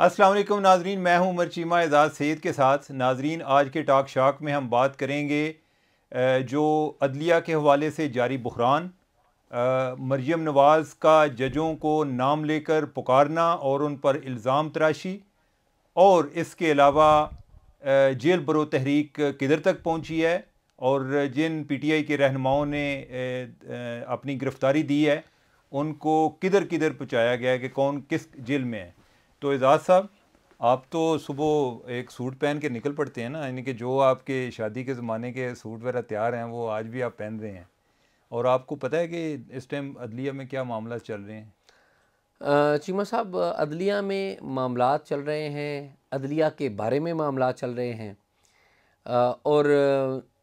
वालेकुम नाजरीन, मैं हूँ उमर चीमा एजाज सैद के साथ। नाजरीन, आज के टॉक शॉक में हम बात करेंगे जो अदलिया के हवाले से जारी बहरान मरियम नवाज़ का जजों को नाम लेकर पुकारना और उन पर इल्ज़ाम तराशी और इसके अलावा जेल बरो तहरीक किधर तक पहुँची है और जिन पीटीआई के रहनुमाओं ने अपनी गिरफ़्तारी दी है, उनको किधर किधर पहुँचाया गया है कि कौन किस जेल में है। तो एजाज साहब, आप तो सुबह एक सूट पहन के निकल पड़ते हैं ना, यानी कि जो आपके शादी के ज़माने के सूट वगैरह तैयार हैं, वो आज भी आप पहन रहे हैं। और आपको पता है कि इस टाइम अदलिया में क्या मामला चल रहे हैं? चीमा साहब, अदलिया में मामला चल रहे हैं, अदलिया के बारे में मामला चल रहे हैं। और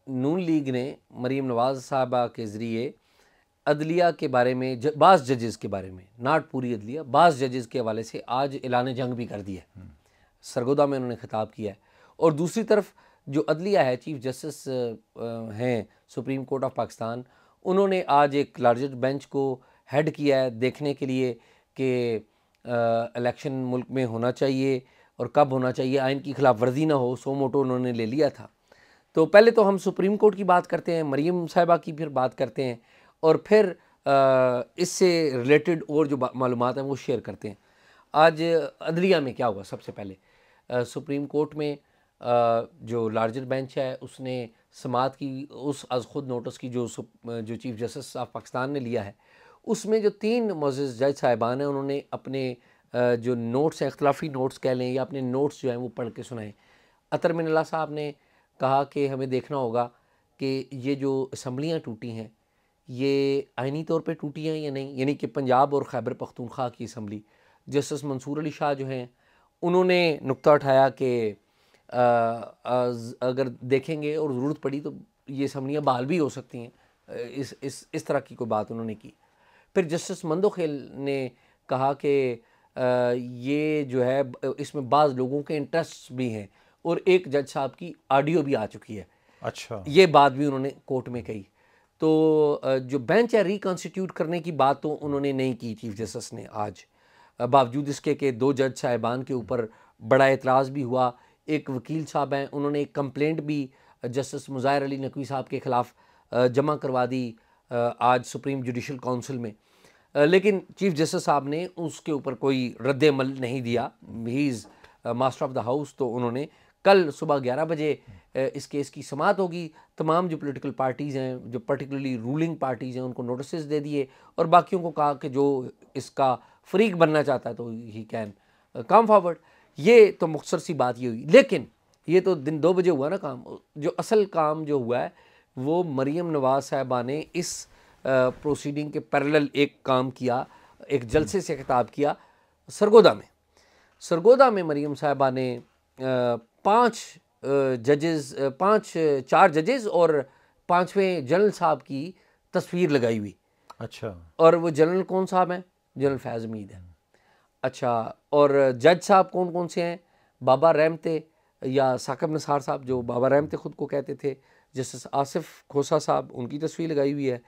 नून लीग ने मरीम नवाज़ साहबा के ज़रिए अदलिया के बारे में ज, बाज़ जजेस के बारे में नाट पूरी अदलिया बास जजेस के हवाले से आज ऐलान जंग भी कर दिया है। सरगोदा में उन्होंने ख़िताब किया है। और दूसरी तरफ़ जो अदलिया है चीफ जस्टिस हैं सुप्रीम कोर्ट ऑफ़ पाकिस्तान उन्होंने आज एक लार्जेस्ट बेंच को हेड किया है देखने के लिए कि इलेक्शन मुल्क में होना चाहिए और कब होना चाहिए आइन की खिलाफ वर्जी ना हो सो मोटो उन्होंने ले लिया था। तो पहले तो हम सुप्रीम कोर्ट की बात करते हैं मरीम साहिबा की फिर बात करते हैं। और फिर इससे रिलेटेड और जो मालूम हैं वो शेयर करते हैं। आज अदलिया में क्या हुआ सबसे पहले? आ, सुप्रीम कोर्ट में आ, जो लार्जर बेंच है उसने समात की उस अज खुद नोटिस की जो जो चीफ जस्टिस ऑफ़ पाकिस्तान ने लिया है उसमें जो तीन मोज़ जज साहिबान हैं उन्होंने अपने आ, जो नोट्स हैं अख्तलाफी नोट्स कह लें या अपने नोट्स जो हैं वो पढ़ के सुनाए। अतर मिनला साहब ने कहा कि हमें देखना होगा कि ये जो असम्बलियाँ टूटी हैं ये आइनी तौर पे टूटी हैं या नहीं? यानी कि पंजाब और खैबर पख्तूनख्वा की असम्बली। जस्टिस मंसूर अली शाह जो हैं उन्होंने नुकता उठाया कि अगर देखेंगे और ज़रूरत पड़ी तो ये असम्बलियाँ बहाल भी हो सकती हैं। इस इस इस तरह की कोई बात उन्होंने की। फिर जस्टिस मंदोखेल ने कहा कि ये जो है इसमें बाज़ लोगों के इंटरेस्ट भी हैं और एक जज साहब की ऑडियो भी आ चुकी है। अच्छा। ये बात भी उन्होंने कोर्ट में कही। तो जो बेंच है रिकॉन्स्टिट्यूट करने की बात तो उन्होंने नहीं की चीफ जस्टिस ने आज। बावजूद इसके कि दो जज साहिबान के ऊपर बड़ा एतराज़ भी हुआ, एक वकील साहब हैं, उन्होंने एक कंप्लेंट भी जस्टिस मुजाहिर अली नकवी साहब के ख़िलाफ़ जमा करवा दी आज सुप्रीम जुडिशल काउंसिल में। लेकिन चीफ जस्टिस साहब ने उसके ऊपर कोई रद्द अमल नहीं दिया। He is master of the house तो उन्होंने कल सुबह ग्यारह बजे इस केस की समात होगी। तमाम जो पॉलिटिकल पार्टीज़ हैं, जो पर्टिकुलरली रूलिंग पार्टीज़ हैं, उनको नोटिस दे दिए और बाकियों को कहा कि जो इसका फ्रीक बनना चाहता है तो ही कैन कम फॉरवर्ड ये तो मुख्तर सी बात ये हुई। लेकिन ये तो दिन दो बजे हुआ ना काम। जो असल काम जो हुआ है, वो मरीम नवाज़ साहबा ने इस प्रोसीडिंग के पैरेलल एक काम किया, एक जलसे से खिताब किया सरगोदा में। सरगोदा में मरीम साहबा ने पाँच जजेस पाँच चार जजेस और पाँचवें जनरल साहब की तस्वीर लगाई हुई। अच्छा। और वो जनरल कौन साहब हैं? जनरल फैज़ मीद हैं। अच्छा और जज साहब कौन कौन से हैं? बाबा रहमते या साकब नसार साहब जो बाबा रहमते ख़ुद को कहते थे। जस्टिस आसिफ खोसा साहब उनकी तस्वीर लगाई हुई है।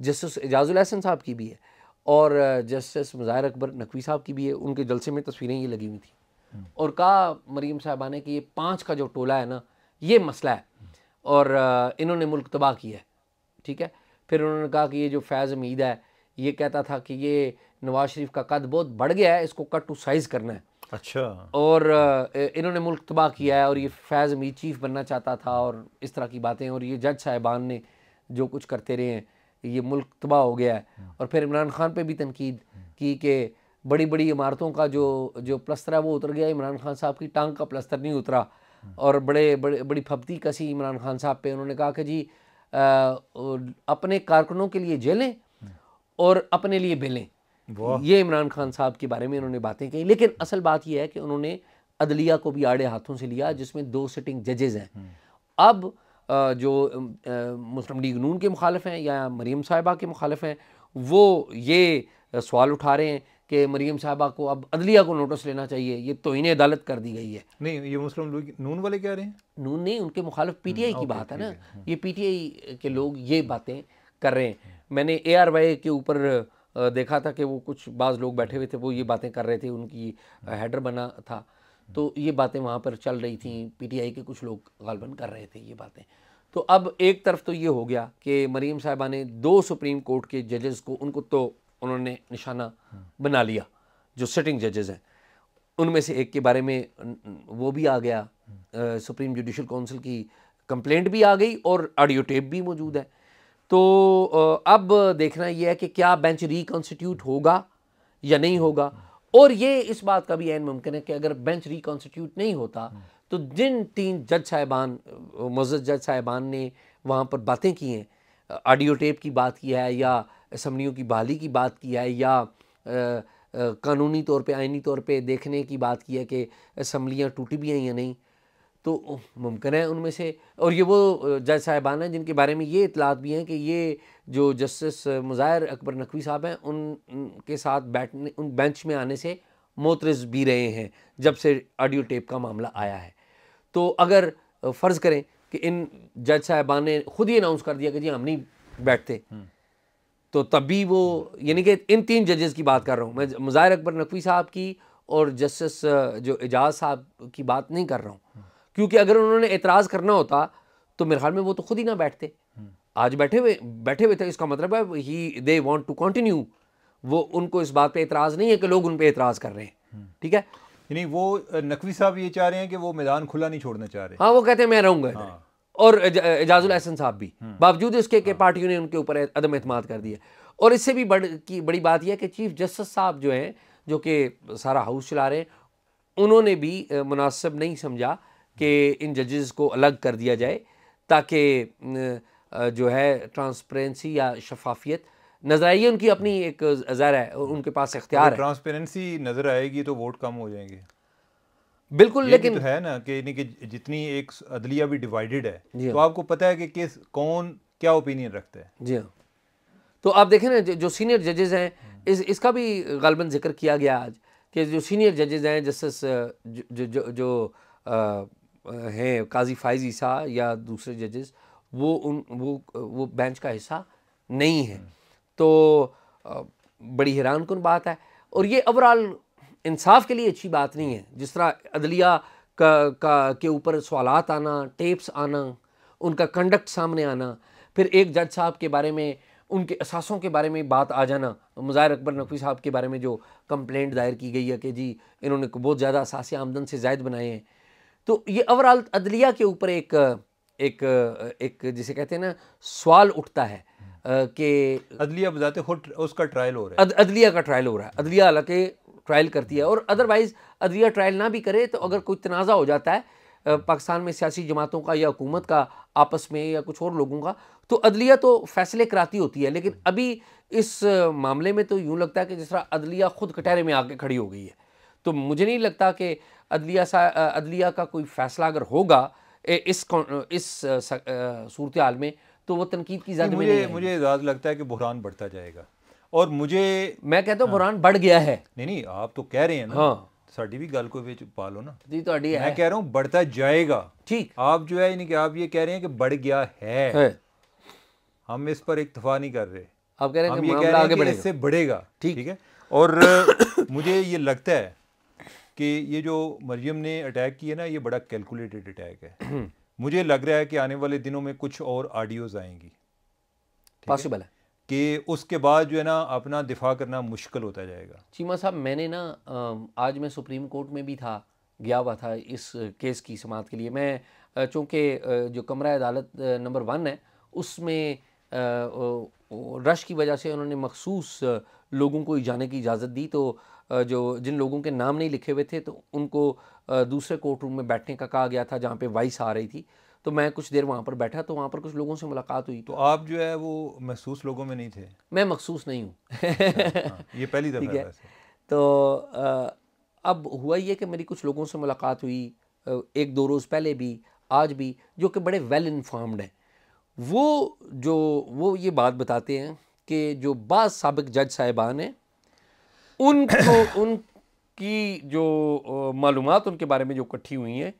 जस्टिस एजाजुल हसन साहब की भी है। और जस्टिस मुजाहिर अकबर नकवी साहब की भी है। उनके जलसे में तस्वीरें ये लगी हुई थी। और कहा मरीम साहबा ने कि ये पाँच का जो टोला है ना ये मसला है। और इन्होंने मुल्क तबाह किया है ठीक है? फिर उन्होंने कहा कि ये जो फैज़ हमीद है ये कहता था कि ये नवाज़ शरीफ का कद बहुत बढ़ गया है इसको कट टू साइज़ करना है। अच्छा। और इन्होंने मुल्क तबाह किया है और ये फैज़ हमीद चीफ बनना चाहता था और इस तरह की बातें और ये जज साहिबान ने जो कुछ करते रहे हैं ये मुल्क तबाह हो गया है। और फिर इमरान खान पे भी तनकीद की कि बड़ी बड़ी इमारतों का जो जो प्लस्तर है वो उतर गया इमरान खान साहब की। टांग का प्लस्तर नहीं उतरा। और बड़े बड़े बड़ी फपती कसी इमरान खान साहब पे। उन्होंने कहा कि जी आ, अपने कारकुनों के लिए जेलें और अपने लिए बेलें। ये इमरान खान साहब के बारे में उन्होंने बातें कही। लेकिन असल बात यह है कि उन्होंने अदलिया को भी आड़े हाथों से लिया जिसमें दो सिटिंग जजेज़ हैं। अब जो मुस्लिम लीग नून के मुखालफ हैं या मरीम साहिबा के मुखालफ हैं वो ये सवाल उठा रहे हैं कि मरीम साहबा को अब अदलिया को नोटिस लेना चाहिए ये तो इन्हें अदालत कर दी गई है। नहीं ये मुस्लिम लोग नून वाले कह रहे हैं? नून नहीं उनके मुखालिफ पीटीआई की बात है ना। ये पीटीआई के लोग ये बातें कर रहे हैं। मैंने ए आर वाई के ऊपर देखा था कि वो कुछ बाज़ लोग बैठे हुए थे वो ये बातें कर रहे थे उनकी हेडर बना था। तो ये बातें वहाँ पर चल रही थी पीटीआई के कुछ लोग गालबन कर रहे थे ये बातें। तो अब एक तरफ़ तो ये हो गया कि मरीम साहिबा ने दो सुप्रीम कोर्ट के जजेस को उनको तो उन्होंने निशाना बना लिया, जो सिटिंग जजेस हैं। उनमें से एक के बारे में, वो भी आ गया सुप्रीम जुडिशल काउंसिल की कंप्लेंट भी आ गई और ऑडियो टेप भी मौजूद है। तो अब देखना यह है कि क्या बेंच रिकॉन्स्टिट्यूट होगा या नहीं होगा। और ये इस बात का भी एन मुमकिन है कि अगर बेंच रिकॉन्स्टिट्यूट नहीं होता तो जिन तीन जज साहिबान मज़द जज साहिबान ने वहाँ पर बातें की हैं ऑडियो टेप की बात की है या असम्बलियों की बहाली की बात की है या कानूनी तौर पे आइनी तौर पे देखने की बात की है कि असम्बलियाँ टूटी भी हैं या नहीं। तो मुमकिन है उनमें से, और ये वो जज साहिबान हैं जिनके बारे में ये इतलात भी हैं कि ये जो जस्टिस मुज़ाहिर अकबर नकवी साहब हैं उनके साथ बैठने, उन बेंच में आने से मोतरज भी रहे हैं, जब से ऑडियो टेप का मामला आया है। तो अगर फ़र्ज़ करें कि इन जज साहिबान ने खुद ही अनाउंस कर दिया कि जी हम नहीं बैठते। तो तभी वो यानी कि इन तीन जजेस की बात कर रहा हूँ मैं मुज़ाहिर अकबर नकवी साहब की और जस्टिस जो एजाज साहब की बात नहीं कर रहा हूँ। क्योंकि अगर उन्होंने एतराज़ करना होता तो मेरे ख्याल में वो तो खुद ही ना बैठते। आज बैठे हुए बैठे हुए थे इसका मतलब है ही दे वॉन्ट टू कंटिन्यू वो उनको इस बात पे एतराज़ नहीं है कि लोग उन पर एतराज़ कर रहे हैं ठीक है यानी वो नकवी साहब ये चाह रहे हैं कि वो मैदान खुला नहीं छोड़ना चाह रहे हाँ वो कहते हैं मैं रहूँगा हाँ। और एजाजुल एहसन साहब भी। हम्म। बावजूद इसके कि हाँ। पार्टियों ने उनके ऊपर अदम अतमाद कर दिया। और इससे भी बड़ की बड़ी बात यह है कि चीफ जस्टिस साहब जो हैं जो कि सारा हाउस चला रहे हैं उन्होंने भी मुनासिब नहीं समझा कि इन जजेस को अलग कर दिया जाए ताकि जो है ट्रांसपेरेंसी या शफाफियत नज़र आएगी उनकी अपनी एक ज़र है उनके पास इख्तियार है। ट्रांसपेरेंसी नज़र आएगी तो वोट कम हो जाएँगे। बिल्कुल लेकिन तो है ना कि कि जितनी एक अदलिया भी डिवाइडेड है तो हाँ। आपको पता है कि किस कौन क्या ओपिनियन रखता है। जी हाँ। तो आप देखें ना जो सीनियर जजेस हैं इस इसका भी गलबन ज़िक्र किया गया आज कि जो सीनियर जजेस हैं जस्टिस जो जो, जो, जो हैं काजी फाइज ईसा या दूसरे जजेस वो उन वो वो बेंच का हिस्सा नहीं है। तो बड़ी हैरान कन बात है। और ये ओवरऑल इंसाफ के लिए अच्छी बात नहीं है। जिस तरह अदलिया का, का के ऊपर सवाल आना टेप्स आना उनका कंडक्ट सामने आना फिर एक जज साहब के बारे में उनके असासों के बारे में बात आ जाना मुजाहिर अकबर नकवी साहब के बारे में जो कंप्लेंट दायर की गई है कि जी इन्होंने बहुत ज़्यादा असासी आमदन से जायद बनाए हैं। तो ये ओवरऑल अदलिया के ऊपर एक एक एक जिसे कहते हैं ना सवाल उठता है कि अदलिया बताते खुद उसका ट्रायल हो रहा है। अदलिया का ट्रायल हो रहा है। अदलिया हालाँकि ट्रायल करती है और अदरवाइज़ अदलिया ट्रायल ना भी करे तो अगर कोई तनाज़ा हो जाता है पाकिस्तान में सियासी जमातों का या हुकूमत का आपस में या कुछ और लोगों का तो अदलिया तो फैसले कराती होती है लेकिन अभी इस मामले में तो यूँ लगता है कि जिस तरह अदलिया खुद कटहरे में आके खड़ी हो गई है। तो मुझे नहीं लगता कि अदलिया सा अदलिया का कोई फ़ैसला अगर होगा इस इस सूरत हाल में तो वो तनकीद की ज़्यादा मुझे मुझे लगता है कि बुहरान बढ़ता जाएगा। और मुझे मैं कहता हूँ हाँ। बुहरान बढ़ गया है नहीं नहीं आप तो कह रहे हैं ना हाँ साड़ी भी गल को ਵਿੱਚ ਪਾ ਲਓ ਨਾ ਜੀ ਤੁਹਾਡੀ मैं कह रहा हूँ बढ़ता जाएगा ठीक आप जो है यानी कि आप ये कह रहे हैं कि बढ़ गया है, है। हम इस पर इतफा नहीं कर रहे आप कह रहे हैं हम ये कह रहे हैं कि इससे बढ़ेगा ठीक है और मुझे ये लगता है कि ये जो मरियम ने अटैक किया ना ये बड़ा कैलकुलेटेड अटैक है मुझे लग रहा है कि आने वाले दिनों में कुछ और ऑडियोज आएंगी पॉसिबल है कि उसके बाद जो है ना अपना दिफा करना मुश्किल होता जाएगा। चीमा साहब, मैंने ना आज मैं सुप्रीम कोर्ट में भी था, गया हुआ था इस केस की समात के लिए। मैं चूँकि जो कमरा अदालत नंबर वन है, उसमें रश की वजह से उन्होंने मखसूस लोगों को जाने की इजाज़त दी। तो जो, जिन लोगों के नाम नहीं लिखे हुए थे तो उनको दूसरे कोर्ट रूम में बैठने का कहा गया था, जहाँ पे वाइस आ रही थी। तो मैं कुछ देर वहाँ पर बैठा तो वहाँ पर कुछ लोगों से मुलाकात हुई। तो आप जो है वो महसूस लोगों में नहीं थे? मैं मखसूस नहीं हूँ। हाँ, ये पहली दफ़ा है। तो अब हुआ ये कि मेरी कुछ लोगों से मुलाकात हुई एक दो रोज़ पहले भी आज भी जो कि बड़े वेल इन्फॉर्म्ड हैं। वो जो वो ये बात बताते हैं कि जो बाद सबक जज साहिबान हैं उनको उनकी जो मालूम उनके बारे में जो इकट्ठी हुई हैं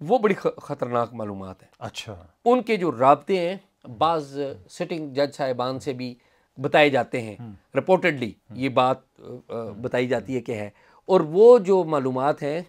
वो बड़ी ख़तरनाक मालूम है। अच्छा। उनके जो रबते हैं बाज़ सिटिंग जज साहिबान से भी बताए जाते हैं। रिपोर्टेडली ये बात अ, अ, बताई जाती है कि है। और वो जो मालूम हैं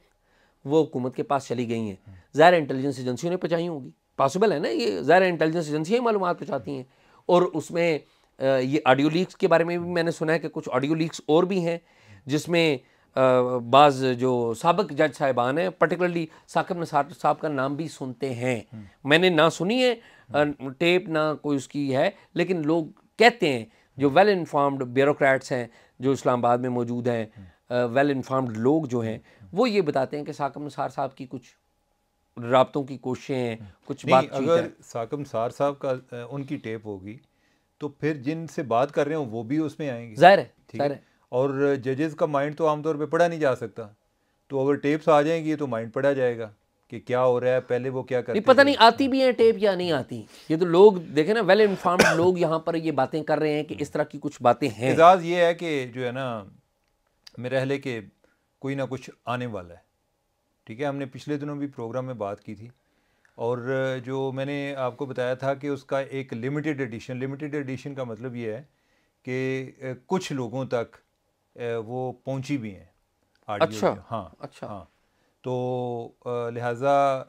वो हुकूमत के पास चली गई हैं। ज़ाहिर इंटेलिजेंस एजेंसियों ने पहुँचाई होंगी। पॉसिबल है ना ये? ज़ाहिर इंटेलिजेंस एजेंसियाँ ही मालूमात पहुँचाती हैं। और उसमें ये ऑडियो लीक्स के बारे में भी मैंने सुना है कि कुछ ऑडियो लीक्स और भी हैं जिसमें बाज़ जो सबक जज साहिबान हैं पर्टिकुलरली साकिब नसार साहब का नाम भी सुनते हैं। मैंने ना सुनी है टेप ना कोई उसकी है लेकिन लोग कहते हैं जो वेल इन्फॉर्म्ड ब्यूरोक्रेट्स हैं जो इस्लामाबाद में मौजूद हैं वेल इन्फॉर्म्ड लोग जो हैं वो ये बताते हैं कि साकिब नसार साहब की कुछ रबतों की कोशिशें हैं कुछ बात अगर है। साकम सार साहब का उनकी टेप होगी तो फिर जिनसे बात कर रहे हो वो भी उसमें आएँगे। ज़ाहिर है ठीक है। और जजेस का माइंड तो आमतौर पे पढ़ा नहीं जा सकता। तो अगर टेप्स आ जाएँगी तो माइंड पढ़ा जाएगा कि क्या हो रहा है पहले वो क्या करते नहीं पता नहीं आती भी हैं टेप या नहीं आती? ये तो लोग देखें ना वेल इन्फॉर्म्ड लोग यहाँ पर ये बातें कर रहे हैं कि इस तरह की कुछ बातें हैं। एजाज ये है कि जो है ना मेरा है कि कोई ना कुछ आने वाला है। ठीक है हमने पिछले दिनों भी प्रोग्राम में बात की थी। और जो मैंने आपको बताया था कि उसका एक लिमिटेड एडिशन लिमिटेड एडिशन का मतलब ये है कि कुछ लोगों तक वो पहुँची भी हैं अच्छा, हाँ अच्छा। हाँ। तो लिहाजा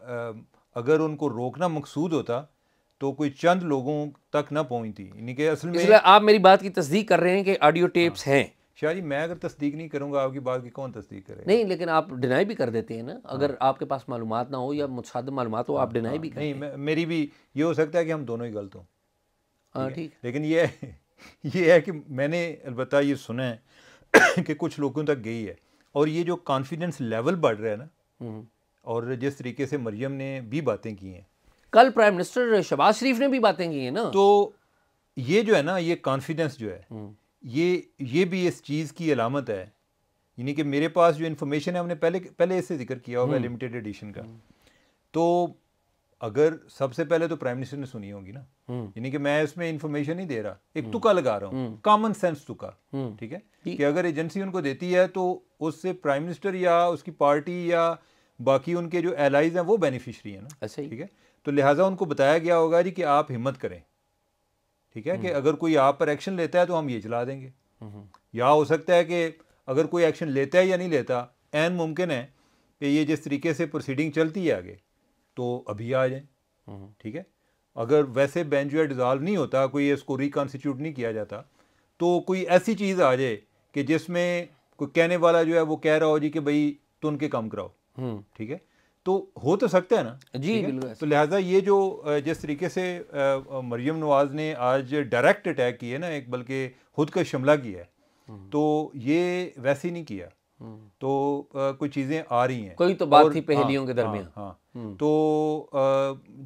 अगर उनको रोकना मकसूद होता तो कोई चंद लोगों तक ना पहुँचती। यानी कि असल में आप मेरी बात की तस्दीक कर रहे हैं कि ऑडियो टेप्स हाँ, हैं। शाह जी मैं अगर तस्दीक नहीं करूँगा आपकी बात की कौन तस्दीक करेगा? नहीं लेकिन आप डिनाई भी कर देते हैं ना। अगर हाँ। आपके पास मालूम ना हो या मुतसाद मालूम हो आप डिनाई भी नहीं मैं, मेरी भी ये हो सकता है कि हम दोनों ही गलत हों। हाँ? ठीक। लेकिन ये ये है कि मैंने अलबत्ता ये सुना है कि कुछ लोगों तक गई है। और ये जो कॉन्फिडेंस लेवल बढ़ रहा है ना हम्म। और जिस तरीके से मरियम ने भी बातें की हैं। कल प्राइम मिनिस्टर शहबाज शरीफ ने भी बातें की हैं ना। तो ये जो है ना ये कॉन्फिडेंस जो है हम्म। ये ये भी इस चीज़ की अलामत है। यानी कि मेरे पास जो इन्फॉर्मेशन है हमने पहले पहले इससे ज़िक्र किया होगा लिमिटेड एडिशन का। तो अगर सबसे पहले तो प्राइम मिनिस्टर ने सुनी होगी ना। हम्म। यानी कि मैं इसमें इंफॉर्मेशन नहीं दे रहा एक तुका लगा रहा हूँ। कॉमन सेंस तुका हम्म। ठीक है? कि अगर एजेंसी उनको देती है तो उससे प्राइम मिनिस्टर या उसकी पार्टी या बाकी उनके जो एलाइज हैं वो बेनिफिशरी हैं ना। ही ठीक है? तो लिहाजा उनको बताया गया होगा जी कि आप हिम्मत करें। ठीक है? कि अगर कोई आप पर एक्शन लेता है तो हम ये चला देंगे। हम्म। या हो सकता है कि अगर कोई एक्शन लेता है या नहीं लेता एन मुमकिन है कि ये जिस तरीके से प्रोसीडिंग चलती है आगे तो अभी आ जाए। हम्म। ठीक है? अगर वैसे बेंच जो है डिज़ोल्व नहीं होता कोई इसको रिकॉन्स्टिट्यूट नहीं किया जाता तो कोई ऐसी चीज़ आ जाए कि जिसमें कोई कहने वाला जो है वो कह रहा हो जी कि भाई तो उनके काम कराओ। हम्म। ठीक है? तो हो तो सकता है ना? जी बिल्कुल। तो लिहाजा ये जो जिस तरीके से मरियम नवाज़ ने आज डायरेक्ट अटैक किए ना एक बल्कि खुद का हमला किया है तो ये वैसे ही नहीं किया। हम्म। तो कुछ चीज़ें आ रही हैं। कोई तो बात और- थी पहेलियों हाँ, के दरमियान। हाँ, हाँ। हम्म। तो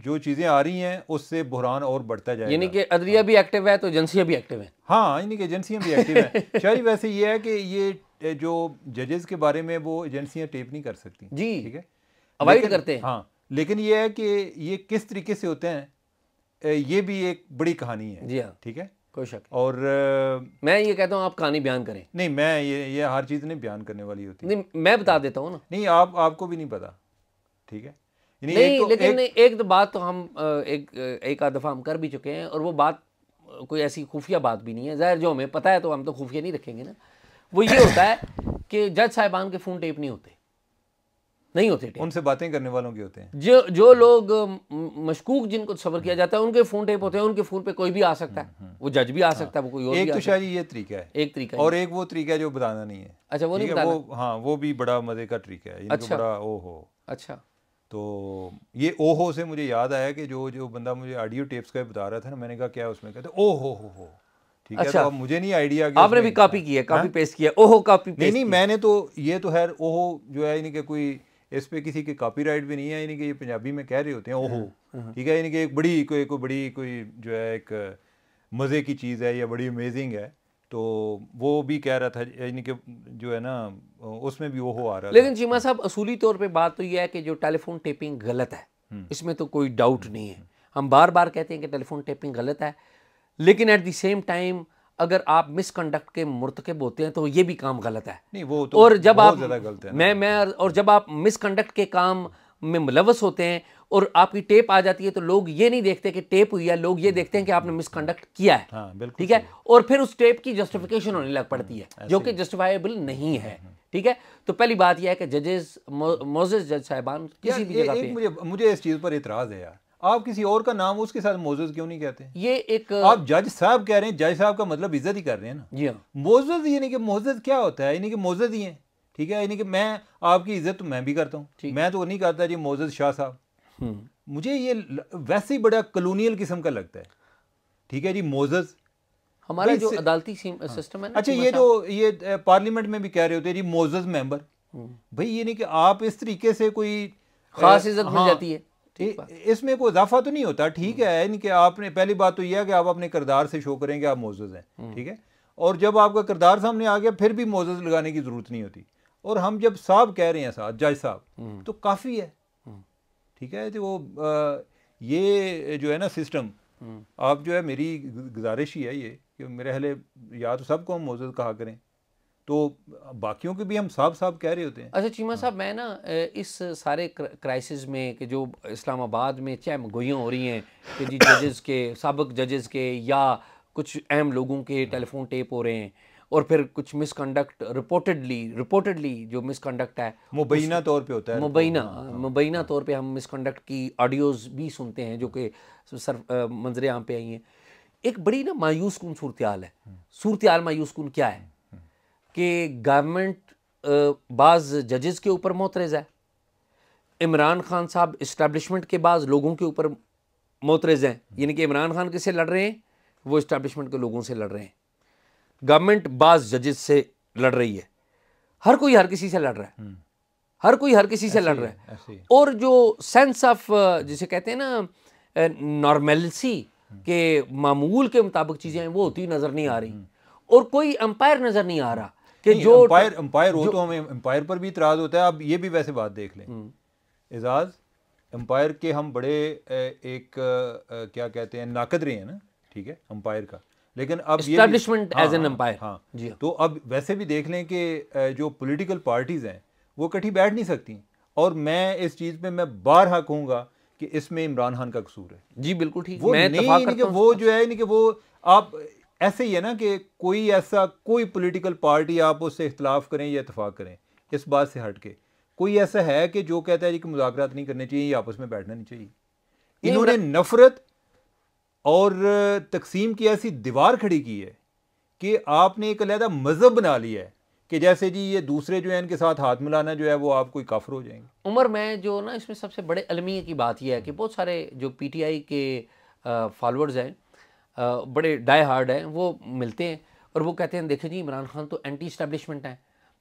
जो चीज़ें आ रही हैं उससे बुहरान और बढ़ता जाएगा। यानी कि अदलिया भी एक्टिव है तो एजेंसियाँ भी एक्टिव हैं। हाँ यानी कि एजेंसियाँ भी एक्टिव हैं। शायद वैसे ये है कि ये जो जजेस के बारे में वो एजेंसियाँ टेप नहीं कर सकती। जी। ठीक है? अवॉइड करते हैं। हाँ लेकिन ये है कि ये किस तरीके से होते हैं ये भी एक बड़ी कहानी है। जी हाँ। ठीक है? कोई शक और अ, मैं ये कहता हूँ आप कहानी बयान करें। नहीं मैं ये ये हर चीज़ नहीं बयान करने वाली होती। नहीं मैं बता देता हूँ ना। नहीं आप आपको भी नहीं पता। ठीक है? नहीं एक तो लेकिन एक, एक तो बात तो हम एक एक आध दफ़ा हम कर भी चुके हैं और वो बात कोई ऐसी खुफिया बात भी नहीं है। ज़ाहिर जो हमें पता है तो हम तो खुफिया नहीं रखेंगे ना। वो ये होता है कि जज साहिबान के फ़ोन टेप नहीं होते। नहीं होते टेप। उनसे बातें करने वालों के होते हैं। जो जो लोग मशकूक जिनको सबर किया जाता है उनके फ़ोन टेप होते हैं उनके फ़ोन पे कोई भी आ सकता है। वो जज भी आ सकता है वो कोई और भी एक तो शायद ये तरीका है। है एक तरीका और एक वो तरीका है जो बताना नहीं है। अच्छा वो नहीं वो हाँ वो भी बड़ा मज़े का तरीका है। अच्छा। बड़ा ओहो। अच्छा। तो ये ओहो से मुझे याद आया कि जो जो बंदा मुझे ऑडियो टेप्स का बता रहा था ना मैंने कहा क्या उसमें? कहते ओ हो हो। हो ठीक अच्छा, है। तो अब मुझे नहीं आइडिया आपने भी कॉपी किया कॉपी पेस्ट किया ओहो कॉपी नहीं नहीं मैंने तो ये तो खैर ओहो जो है यानी कि कोई इस पे किसी के कॉपीराइट भी नहीं है यानी कि ये पंजाबी में कह रहे होते हैं ओहो। ठीक है यानी कि एक बड़ी कोई कोई बड़ी कोई जो है एक मज़े की चीज़ है या बड़ी अमेजिंग है। तो वो भी कह रहा था यानी कि जो है ना उसमें भी ओहो आ रहा लेकिन चीमा साहब असूली तौर पे बात तो यह है कि जो टेलीफोन टेपिंग गलत है। इसमें तो कोई डाउट नहीं है। हम बार बार कहते हैं कि टेलीफोन टेपिंग गलत है लेकिन एट द सेम टाइम अगर आप मिसकंडक्ट के मुर्तकब होते हैं तो ये भी काम गलत है। नहीं वो तो और जब आप गलत है मैं मैं और जब आप मिसकंडक्ट के काम में मुलवस होते हैं और आपकी टेप आ जाती है तो लोग ये नहीं देखते कि टेप हुई है लोग ये देखते हैं कि आपने मिसकंडक्ट किया है। हाँ ठीक है? और फिर उस टेप की जस्टिफिकेशन होने लग पड़ती है जो कि जस्टिफाइबल नहीं है। ठीक है? तो पहली बात यह है कि जजेस मोजेस जज साहबान किसी भी जगह पे मुझे मुझे इस चीज़ पर इतराज़ है यार। आप किसी और का नाम उसके साथ मोजज क्यों नहीं कहते? ये एक आप जज साहब कह रहे हैं जज साहब का मतलब इज़्ज़त ही कर रहे हैं ना। जी हाँ। मोजज यानी कि मोजज क्या होता है? यानी कि मोजज ही हैं। ठीक है? यानी कि मैं आपकी इज़्ज़त तो मैं भी करता हूँ। मैं तो नहीं करता जी मोजज शाह साहब। हम्म। मुझे ये वैसे ही बड़ा कलोनियल किस्म का लगता है। ठीक है जी मोजज हमारा जो अदालती सिस्टम है। अच्छा ये जो ये पार्लियामेंट में भी कह रहे होते हैं जी मेंबर हम्म। भाई ये नहीं कि आप इस तरीके से कोई खास इज़्ज़त मिल जाती है। इसमें कोई इजाफा तो नहीं होता ठीक है यानी कि आपने पहली बात तो यह है कि आप अपने किरदार से शो करेंगे आप मोजज हैं हम्म। ठीक है? और जब आपका किरदार सामने आ गया फिर भी मोजज लगाने की ज़रूरत नहीं होती। और हम जब साहब कह रहे हैं साहब जज साहब हम्म। तो काफ़ी है। ठीक है? तो वो ये जो है ना सिस्टम आप जो है मेरी गुजारिश ही है ये कि मेरे हले या तो सबको हम मोजद कहा करें। तो बाकियों के भी हम साफ़ साफ़ कह रहे होते हैं। अच्छा चीमा साहब मैं ना इस सारे क्राइसिस में कि जो इस्लामाबाद में चहम गोइयाँ हो रही हैं कि जी जजेस के सबक जजेस के या कुछ अहम लोगों के टेलीफोन टेप हो रहे हैं और फिर कुछ मिसकंडक्ट रिपोर्टेडली रिपोर्टेडली जो मिसकंडक्ट है मुबैना तौर पे होता है मुबैना मुबैना तौर पे हम मिसकंडक्ट की ऑडियोज़ भी सुनते हैं जो कि सर मंजरे आम पे आई हैं। एक बड़ी ना मायूस कन सूरत हाल है। सूरत हाल मायूस कन क्या है? कि गवर्नमेंट बाज़ जजेस के ऊपर मोतरज़ है। इमरान खान साहब इस्टेब्लिशमेंट के बाद लोगों के ऊपर मोतरज़ हैं। यानी कि इमरान खान किससे लड़ रहे हैं? वो इस्टेब्लिशमेंट के लोगों से लड़ रहे हैं। गवर्नमेंट बाज जजेस से लड़ रही है। हर कोई हर किसी से लड़ रहा है। हम्म। हर कोई हर किसी से लड़ रहा है और जो सेंस ऑफ़ जिसे कहते हैं ना नॉर्मेलसी के मामूल के मुताबिक चीज़ें वो होती नज़र नहीं आ रही। हम्म। और कोई अंपायर नज़र नहीं आ रहा कि जो अंपायर अंपायर हो तो हमें अंपायर पर भी इतराज़ होता है। आप ये भी वैसे बात देख लें। हम्म। एजाज अंपायर के हम बड़े एक क्या कहते हैं नाकद रहे हैं ना ठीक है अंपायर का। लेकिन अब एस्टैब्लिशमेंट एज एन एम्पायर हाँ जी हाँ। तो अब वैसे भी देख लें कि जो पॉलिटिकल पार्टीज़ हैं वो कटी बैठ नहीं सकती। और मैं इस चीज़ पे मैं बारहा कहूँगा कि इसमें इमरान खान का कसूर है। जी बिल्कुल ठीक। वो मैं नहीं, नहीं कि वो जो है नहीं कि वो आप ऐसे ही है ना कि कोई ऐसा कोई पॉलिटिकल पार्टी आप उससे इख्तलाफ करें या इतफाक़ करें इस बात से हट के। कोई ऐसा है कि जो कहता है कि मुजाकर नहीं करने चाहिए या आपस में बैठना नहीं चाहिए? इन्होंने नफरत और तकसीम की ऐसी दीवार खड़ी की है कि आपने एक अलहदा मज़हब बना लिया है कि जैसे जी ये दूसरे जो है, इनके साथ हाथ मिलाना जो है, वो आप कोई काफर हो जाएँगे। उमर, मैं जो ना, इसमें सबसे बड़े अलमिया की बात यह है कि बहुत सारे जो पी टी आई के फॉलोअर्स हैं बड़े डाई हार्ड हैं, वो मिलते हैं और वो कहते हैं, देखें जी, इमरान खान तो एंटी इस्टेब्लिशमेंट है।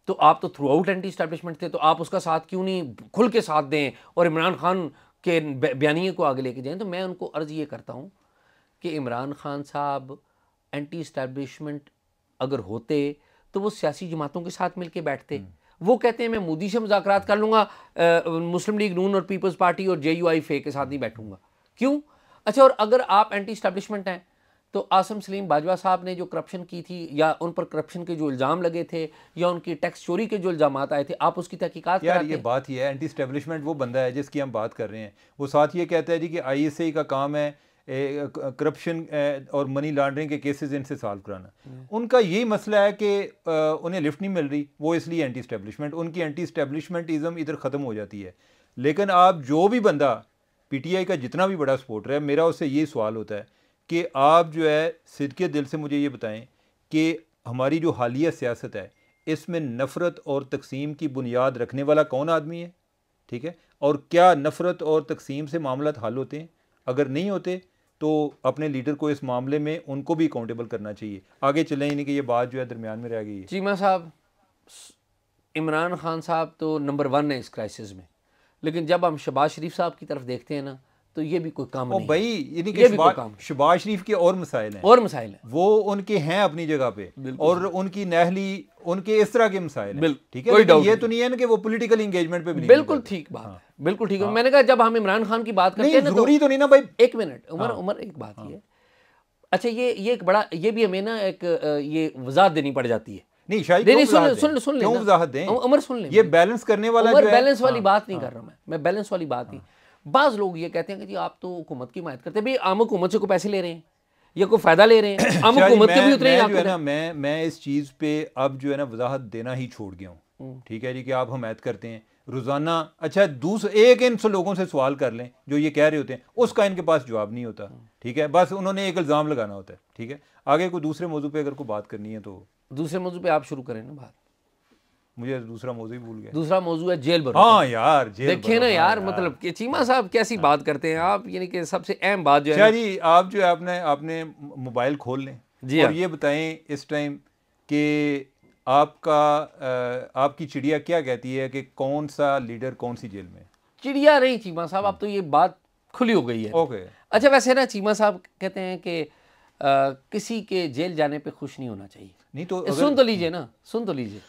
तो आप तो थ्रू आउट एंटी इस्टेब्लिशमेंट थे तो आप उसका साथ क्यों नहीं खुल के साथ दें और इमरान खान के बयानिए को आगे लेके जाएँ? तो मैं उनको अर्ज़ ये करता हूँ कि इमरान खान साहब एंटी इस्टेब्लिशमेंट अगर होते तो वो सियासी जमातों के साथ मिल के बैठते। हम्म। वो कहते हैं मैं मोदी से मुजाकर कर लूँगा मुस्लिम लीग नून और पीपल्स पार्टी और जे यू आई फे के साथ नहीं बैठूँगा। क्यों? अच्छा और अगर आप एंटी इस्टेब्लिशमेंट हैं तो आसम सलीम बाजवा साहब ने जो करप्शन की थी या उन पर करप्शन के जो इल्ज़ाम लगे थे या उनकी टैक्स चोरी के जो इल्ज़ाम आए थे आप उसकी तहकीकात यार ये बात ही है एंटी स्टेब्लिशमेंट वो बंदा है जिसकी हम बात कर रहे हैं। वो साथ ये कहता है जी कि आई का काम है करप्शन और मनी लॉन्ड्रिंग के केसेस इनसे सॉल्व कराना। उनका यही मसला है कि उन्हें लिफ्ट नहीं मिल रही वो इसलिए एंटी स्टैब्लिशमेंट उनकी एंटी स्टैब्लिशमेंटिज़म इधर ख़त्म हो जाती है। लेकिन आप जो भी बंदा पीटीआई का जितना भी बड़ा सपोर्टर है मेरा उससे यही सवाल होता है कि आप जो है सिद्ध दिल से मुझे ये बताएँ कि हमारी जो हालिया सियासत है इसमें नफ़रत और तकसीम की बुनियाद रखने वाला कौन आदमी है? ठीक है? और क्या नफ़रत और तकसीम से मामला हल होते हैं? अगर नहीं होते तो अपने लीडर को इस मामले में उनको भी अकाउंटेबल करना चाहिए। आगे चलें, यानी कि ये बात जो है दरमियान में रह गई है। चीमा साहब इमरान खान साहब तो नंबर वन है इस क्राइसिस में। लेकिन जब हम शबाज शरीफ साहब की तरफ़ देखते हैं ना तो ये भी कोई काम नहीं भाई यानी कि शबाज शरीफ के और मसाइल हैं। और मसाइल हैं। वो उनके हैं अपनी जगह पे। और उनकी नहली उनके इस तरह के मसाइल हैं। ठीक है? ये तो नहीं है ना कि वो पॉलिटिकल एंगेजमेंट पे भी बिल्कुल ठीक बात हाँ। बिल्कुल ठीक है। हाँ। मैंने कहा जब हम इमरान खान की बात करते हैं तो ज़रूरी तो नहीं ना भाई। एक मिनट उमर हाँ। उमर एक बात ये अच्छा ये ये एक बड़ा ये भी हमें ना एक ये वजाहत देनी पड़ जाती है। नहीं शायद नहीं सुन सुन सुन क्यों वजाहत दें? उमर सुन ले ये बैलेंस करने वाला बैलेंस वाली बात नहीं कर रहा मैं। मैं बैलेंस वाली बात नहीं बाज़ लोग ये कहते हैं कि जी आप तो हुकूमत की हिमायत करते हैं। भाई आम हुकूमत से कोई पैसे ले रहे हैं? या कोई फ़ायदा ले रहे हैं? आम हुकूमत के भी मैं, उतने मैं ही जो है ना मैं मैं इस चीज़ पे अब जो है ना वजाहत देना ही छोड़ गया हूँ। हम्म। ठीक है जी कि आप हमायत करते हैं। रोज़ाना अच्छा दूसरे एक इन लोगों से सवाल कर लें जो ये कह रहे होते हैं उसका इनके पास जवाब नहीं होता। हम्म। ठीक है बस उन्होंने एक इल्ज़ाम लगाना होता है। ठीक है आगे कोई दूसरे मौजू पर अगर कोई बात करनी है तो दूसरे मौजू पर आप शुरू करें ना बात। मुझे दूसरा मौजू ही भूल गया। दूसरा मौजू है जेल भरो। हाँ यार जेल देखिए ना हाँ यार मतलब कि चीमा साहब कैसी बात करते हैं आप यानी कि सबसे अहम बात जो है अच्छा जी आप जो है आपने आपने मोबाइल खोल लें। जी और हाँ। ये बताएँ इस टाइम कि आपका आपकी चिड़िया क्या कहती है कि कौन सा लीडर कौन सी जेल में चिड़िया नहीं चीमा साहब अब तो ये बात खुली हो गई है। ओके। अच्छा वैसे ना चीमा साहब कहते हैं कि किसी के जेल जाने पे खुश नहीं होना चाहिए। नहीं तो सुन तो लीजिए ना सुन तो लीजिए।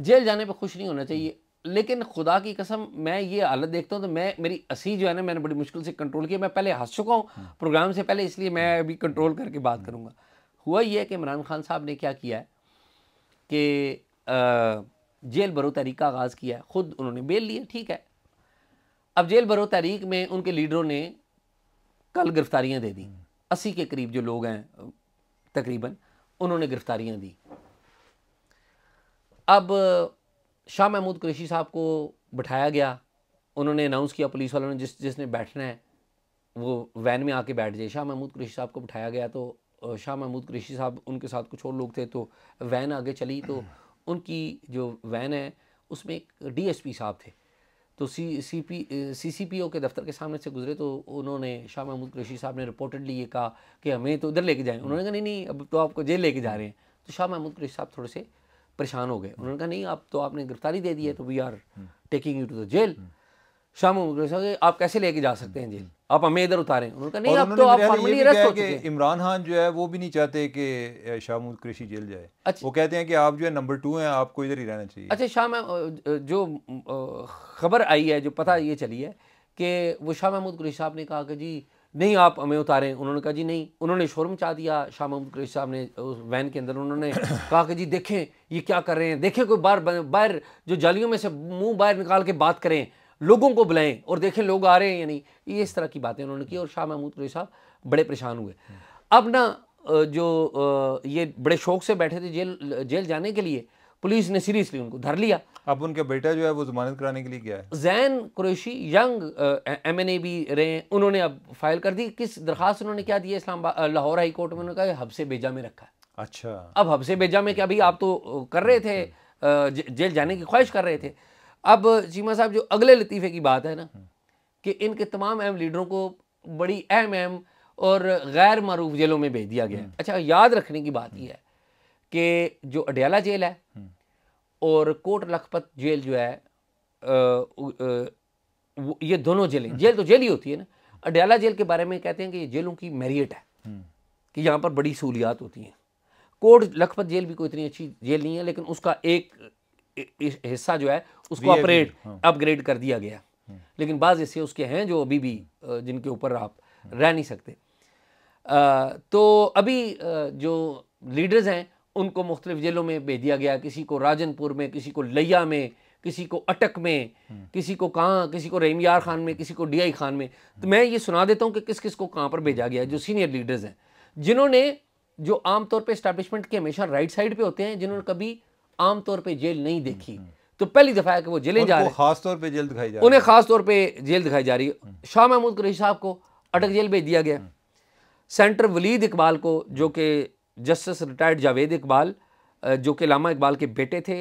जेल जाने पर खुश नहीं होना चाहिए। लेकिन खुदा की कसम, मैं ये हालत देखता हूँ तो मैं, मेरी हँसी जो है ना, मैंने बड़ी मुश्किल से कंट्रोल किया। मैं पहले हंस चुका हूँ प्रोग्राम से पहले, इसलिए मैं अभी कंट्रोल करके बात करूँगा। हुआ ये है कि इमरान खान साहब ने क्या किया है कि जेल बरो तहरीक का आगाज़ किया है। ख़ुद उन्होंने बेल लिया, ठीक है। अब जेल बरो तहरीक में उनके लीडरों ने कल गिरफ्तारियाँ दे दी। अस्सी के करीब जो लोग हैं, तकरीबन, उन्होंने गिरफ्तारियाँ दी। अब शाह महमूद कुरैशी साहब को बिठाया गया। उन्होंने अनाउंस किया पुलिस वालों ने जिस जिसने बैठना है वो वैन में आके बैठ जाए। शाह महमूद कुरैशी साहब को बिठाया गया तो शाह महमूद कुरैशी साहब उनके साथ कुछ और लोग थे तो वैन आगे चली तो उनकी जो वैन है उसमें एक डीएसपी साहब थे। तो सी C P C C P O के दफ्तर के सामने से गुजरे तो उन्होंने शाह महमूद कुरैशी साहब ने रिपोर्टेडली ये कहा कि हमें तो इधर लेके जाएँ। उन्होंने कहा नहीं नहीं अब तो आपको जेल लेके जा रहे हैं। तो शाह महमूद कुरैशी साहब थोड़े से परेशान हो गए। उन्होंने कहा नहीं आप तो आपने गिरफ्तारी दे दी है तो we are taking you to the jail कहे, आप कैसे लेके जा सकते हैं जेल आप हमें इधर उतारें। उन्होंने कहा नहीं अब तो आप फॉर्मली अरेस्ट हो चुके हैं। इमरान खान जो है वो भी नहीं चाहते कि शाह कुरैशी जेल जाए। अच्छा। वो कहते हैं कि आप जो है नंबर टू हैं आपको इधर ही रहना चाहिए। अच्छा शाह जो खबर आई है जो पता ये चली है कि वो शाह महमूद कुरैशी साहब ने कहा कि जी नहीं आप हमें उतारें। उन्होंने कहा जी नहीं। उन्होंने शोर मचा दिया। शाह महमूद कुरैशी साहब ने उस वैन के अंदर उन्होंने कहा कि जी देखें ये क्या कर रहे हैं? देखें कोई बाहर बाहर जो जालियों में से मुँह बाहर निकाल के बात करें लोगों को बुलाएँ और देखें लोग आ रहे हैं या नहीं। ये इस तरह की बातें उन्होंने की और शाह महमूद कुरैशी साहब बड़े परेशान हुए। अब ना जो ये बड़े शौक से बैठे थे जेल जेल जाने के लिए पुलिस ने सीरियसली उनको धर लिया। अब उनके बेटा जो है वो जमानत कराने के लिए गया है। Jain Qureshi young M N A भी रहे उन्होंने अब फ़ाइल कर दी। किस दरखास्त उन्होंने क्या दी है इस्लामाबाद लाहौर हाई कोर्ट में? उन्होंने कहा हब से बेजा में रखा है। अच्छा। अब हब से बेजा में क्या भाई आप तो कर रहे थे जेल जाने की ख्वाहिश कर रहे थे। अब चीमा साहब जो अगले लतीफ़े की बात है ना कि इनके तमाम अहम लीडरों को बड़ी अहम अहम और गैर मरूफ जेलों में भेज दिया गया अच्छा याद रखने की बात यह है कि जो अडयाला जेल है और कोट लखपत जेल जो है अ, वो- ये दोनों जेलें जेल तो जेल ही होती है ना। अडयाला जेल के बारे में कहते हैं कि ये जेलों की मैरियट है कि यहाँ पर बड़ी सहूलियात होती हैं। कोट लखपत जेल भी कोई इतनी अच्छी जेल नहीं है लेकिन उसका एक हिस्सा जो है उसको अपग्रेड हाँ। अपग्रेड कर दिया गया। लेकिन बाज़ हिस्से उसके हैं जो अभी भी जिनके ऊपर आप रह नहीं सकते। अ, तो अभी जो लीडर्स हैं उनको मुख्तलिफ़ जेलों में भेज दिया गया किसी को राजनपुर में किसी को लिया में किसी को अटक में किसी को कहाँ किसी को रेमियार खान में किसी को डी आई खान में। तो मैं ये सुना देता हूँ कि किस किस को कहाँ पर भेजा गया जो सीनियर लीडर्स हैं जिन्होंने जो आमतौर पर इस्टेब्लिशमेंट के हमेशा राइट साइड पे होते हैं जिन्होंने कभी आमतौर पर जेल नहीं देखी। तो पहली दफ़ा है कि वो जेलें जा रहे हैं। खास तौर पे जेल दिखाई जा उन्हें खास तौर पे जेल दिखाई जा रही है। शाह महमूद कुरैशी साहब को अटक जेल भेज दिया गया। सेंटर वलीद इकबाल को जो कि जस्टिस रिटायर्ड जावेद इकबाल जो कि लामा इकबाल के बेटे थे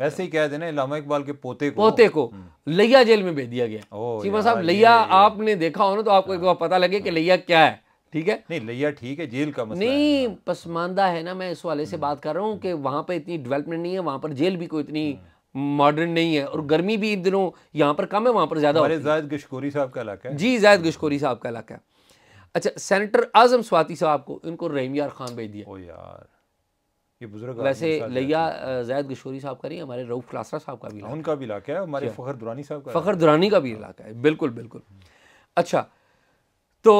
वैसे ही कह देना इलामा इकबाल के पोते को। पोते को। लिया जेल में भेज दिया गया। चीमा साहब लिया आपने देखा हो ना तो आपको एक बार पता लगे कि लिया क्या है ठीक है? नहीं लिया ठीक है जेल का मसला नहीं पसमानदा है ना मैं इस वाले से बात कर रहा हूँ कि वहाँ पर इतनी डेवलपमेंट नहीं है वहाँ पर जेल भी कोई इतनी मॉडर्न नहीं है और गर्मी भी इन दिनों यहाँ पर कम है वहाँ पर ज़्यादा है। जायद गशकोरी साहब का इलाका है। जी जायद गशकोरी साहब का इलाका है। अच्छा सेनेटर आज़म स्वाति साहब को इनको रहीम यार खान भेज दिया। ओ यार ये बुज़ुर्ग वैसे लिया जायद गशकोरी साहब का नहीं हमारे रऊफ क्लासरा साहब का भी हैं। उनका भी इलाका है हमारे फखर दुरानी साहब का फ़खर दुरानी का भी इलाका है बिल्कुल बिल्कुल। अच्छा तो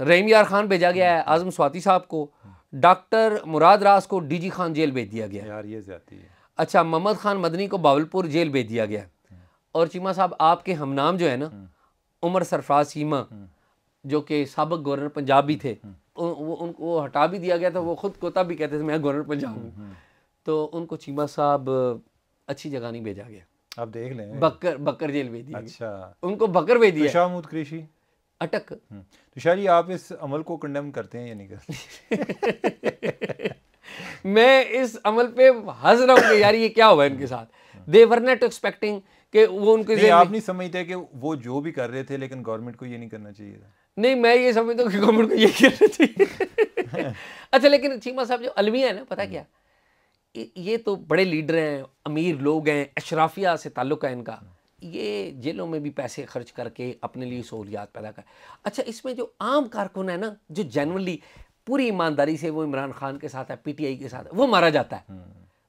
रहीम यार खान भेजा गया है आज़म स्वाति साहब को डॉक्टर मुराद रास को डीजी खान जेल भेज दिया गया। है यार ये ज़्यादा है अच्छा मोहम्मद खान मदनी को बावलपुर जेल भेज दिया गया। और चीमा साहब आपके हमनाम जो है ना उमर सरफराज सीमा जो कि सबक गवर्नर पंजाब भी थे वो उनको हटा भी दिया गया था वो खुद को तब भी कहते थे मैं गवर्नर पंजाब हूँ। तो उनको चीमा साहब अच्छी जगह नहीं भेजा गया। आप देख लें। बकर बकर जेल भेज दिया अच्छा। उनको बकर भेज दिया। शाह महमूद कुरैशी अटक। हम्म। तो शाह जी आप इस अमल को कंडेम करते हैं या नहीं करते? मैं इस अमल पे हंस रहा हूँ यार ये क्या हुआ इनके साथ। दे वर नॉट एक्सपेक्टिंग कि वो उनके नहीं आप नहीं समझते कि वो जो भी कर रहे थे लेकिन गवर्नमेंट को ये नहीं करना चाहिए था। नहीं मैं ये समझता हूँ कि गवर्नमेंट को ये करना चाहिए। अच्छा लेकिन चीमा साहब जो अलमिया है ना पता क्या? ये- तो बड़े लीडर हैं अमीर लोग हैं अशराफिया से ताल्लुक है इनका। ये जेलों में भी पैसे खर्च करके अपने लिए सहूलियात पैदा कर अच्छा इसमें जो आम कारकुन है ना जो जनरली पूरी ईमानदारी से वो इमरान खान के साथ है पीटीआई के साथ है वो मारा जाता है।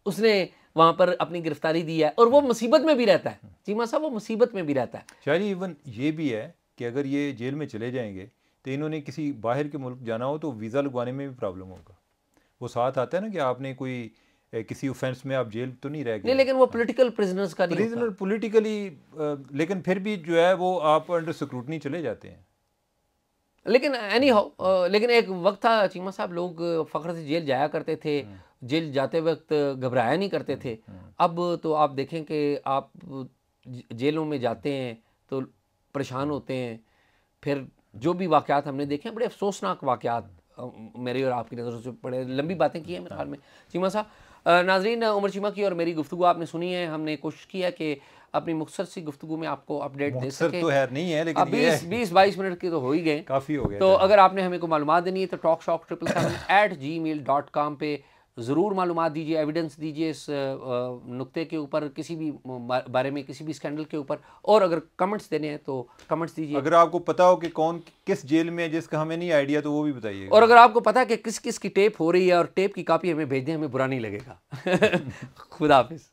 उसने वहाँ पर अपनी गिरफ्तारी दी है और वो मुसीबत में भी रहता है। चीमा साहब वो मुसीबत में भी रहता है। शायद इवन ये भी है कि अगर ये जेल में चले जाएँगे तो इन्होंने किसी बाहर के मुल्क जाना हो तो वीज़ा लगवाने में भी प्रॉब्लम होगा। वो साथ आता है ना कि आपने कोई ए, किसी ऑफेंस में आप जेल तो नहीं रह नहीं गए लेकिन वो पॉलिटिकल प्रिजनर्स का नहीं पोलिटिकली लेकिन फिर भी जो है वो आप अंडर स्क्रूटनी चले जाते हैं। लेकिन एनी हाउ लेकिन एक वक्त था चीमा साहब लोग फ़ख्र से जेल जाया करते थे जेल जाते वक्त घबराया नहीं करते थे। अब तो आप देखें कि आप जेलों में जाते हैं तो परेशान होते हैं। फिर जो भी वाक़यात हमने देखे हैं बड़े अफसोसनाक वाक़यात अ, मेरी और आपकी नज़रों से बड़े लंबी बातें की हैं मेरे ख्याल में। चीमा साहब नाजरीन उमर चीमा की और मेरी गुफ्तु आपने सुनी है हमने कोशिश की है कि अपनी मुख्तर सी गुफ्तु में आपको अपडेट दे सके। तो है नहीं है लेकिन बीस बीस बाईस मिनट की तो हो ही गए। काफ़ी हो गए तो अगर आपने हमें कोई मालूमात देनी है तो talk shock triple seven eight G mail dot com पे ज़रूर मालूम दीजिए एविडेंस दीजिए इस नुक्ते के ऊपर किसी भी बारे में किसी भी स्कैंडल के ऊपर। और अगर कमेंट्स देने हैं तो कमेंट्स दीजिए। अगर आपको पता हो कि कौन किस जेल में है जिसका हमें नहीं आइडिया तो वो भी बताइए और अगर आपको पता है कि किस किस की टेप हो रही है और टेप की कापी हमें भेज दें हमें बुरा नहीं लगेगा। खुदा हाफिज़।